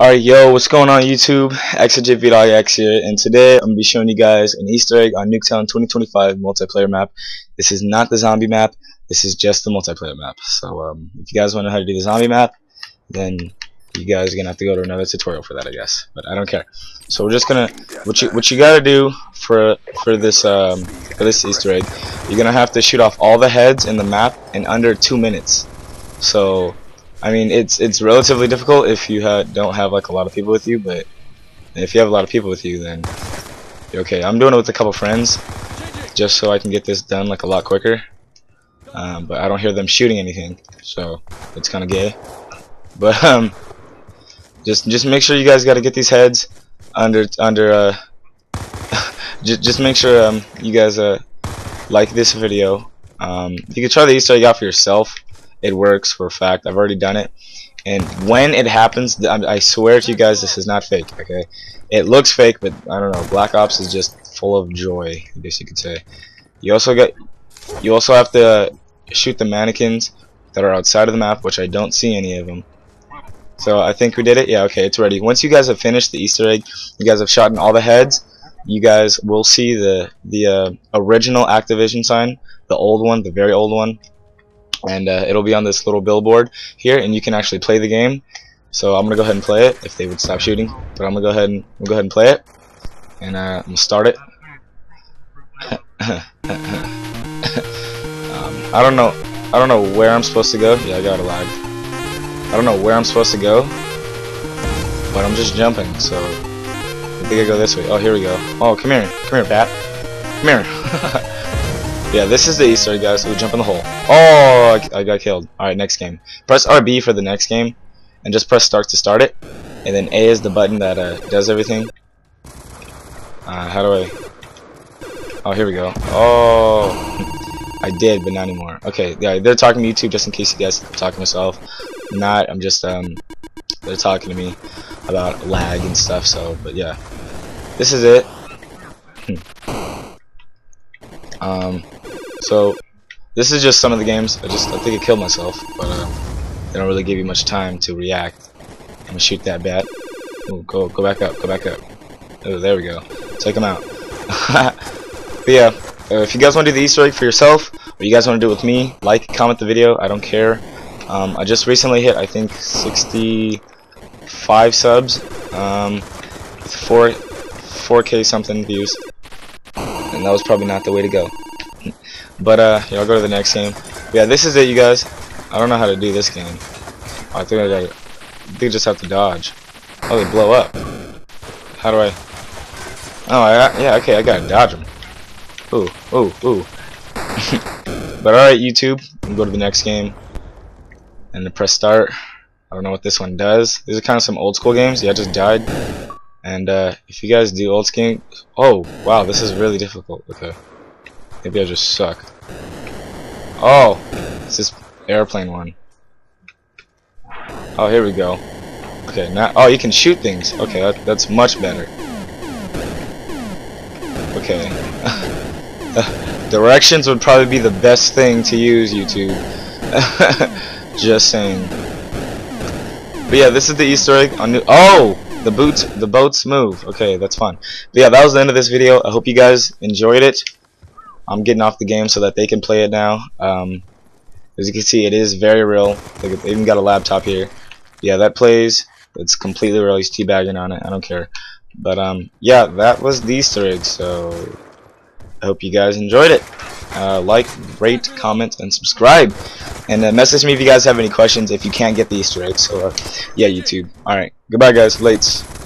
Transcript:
Alright, yo, what's going on YouTube? Exegit here, and today I'm going to be showing you guys an Easter egg on Nuketown 2025 multiplayer map. This is not the zombie map, this is just the multiplayer map. So, um, if you guys want to know how to do the zombie map, then you guys are going to have to go to another tutorial for that, I guess. But I don't care. So we're just going to, what you what you got to do for for this um, for this Easter egg, you're going to have to shoot off all the heads in the map in under 2 minutes. So, I mean, it's it's relatively difficult if you ha don't have like a lot of people with you, but if you have a lot of people with you, then okay. I'm doing it with a couple friends, just so I can get this done like a lot quicker. Um, but I don't hear them shooting anything, so it's kind of gay. But um, just just make sure you guys got to get these heads under under uh. just just make sure um you guys uh like this video. Um, you can try the Easter egg out for yourself it works for a fact. I've already done it. And when it happens, I swear to you guys, this is not fake, okay? It looks fake, but I don't know. Black Ops is just full of joy, I guess you could say. You also get, you also have to shoot the mannequins that are outside of the map, which I don't see any of them. So I think we did it. Yeah, okay, it's ready. Once you guys have finished the Easter egg, you guys have shot in all the heads. You guys will see the the uh, original Activision sign, the old one, the very old one, and uh, it'll be on this little billboard here and you can actually play the game. So I'm gonna go ahead and play it if they would stop shooting but I'm gonna go ahead and go ahead and play it and uh, I'm gonna start it. Um, I don't know I don't know where I'm supposed to go. Yeah I got a lag. I don't know where I'm supposed to go but I'm just jumping so I think I go this way. Oh here we go. Oh come here come here bat. Come here Yeah, this is the Easter egg, guys. So we jump in the hole. Oh, I, I got killed. Alright, next game. Press RB for the next game, and just press start to start it. And then A is the button that uh, does everything. Uh, how do I... Oh, here we go. Oh, I did, but not anymore. Okay, yeah, they're talking to YouTube just in case you guys are talking to myself. Not, I'm just, um, they're talking to me about lag and stuff, so, but yeah. This is it. um, so this is just some of the games. I just I think I killed myself, but um, they don't really give you much time to react. I'm gonna shoot that bat. Ooh, go go back up, go back up. Oh, there we go. Take him out. but yeah, uh, if you guys want to do the Easter egg for yourself, or you guys want to do it with me, like, comment the video. I don't care. Um, I just recently hit I think 65 subs, um, with four 4K something views, and that was probably not the way to go. But uh, yeah, I'll go to the next game. Yeah, this is it, you guys. I don't know how to do this game. I think I got. I think I just have to dodge. Oh, they blow up. How do I? Oh, I, yeah, okay, I gotta dodge them. Ooh, ooh, ooh. but alright, YouTube, we'll go to the next game. And press start. I don't know what this one does. These are kind of some old school games. Yeah, I just died. And uh, if you guys do old school, oh wow, this is really difficult. Okay. Maybe I just suck. Oh! It's this airplane one. Oh, here we go. Okay, now- oh, you can shoot things. Okay, that, that's much better. Okay. Directions would probably be the best thing to use, YouTube. just saying. But yeah, this is the Easter egg on new- Oh! The boots, the boats move. Okay, that's fun. But yeah, that was the end of this video. I hope you guys enjoyed it. I'm getting off the game so that they can play it now. Um, as you can see, it is very real. They even got a laptop here. Yeah, that plays. It's completely real. He's teabagging on it. I don't care. But um, yeah, that was the Easter egg. So I hope you guys enjoyed it. Uh, like, rate, comment, and subscribe. And uh, message me if you guys have any questions if you can't get the Easter egg. So uh, yeah, YouTube. All right. Goodbye, guys. Lates.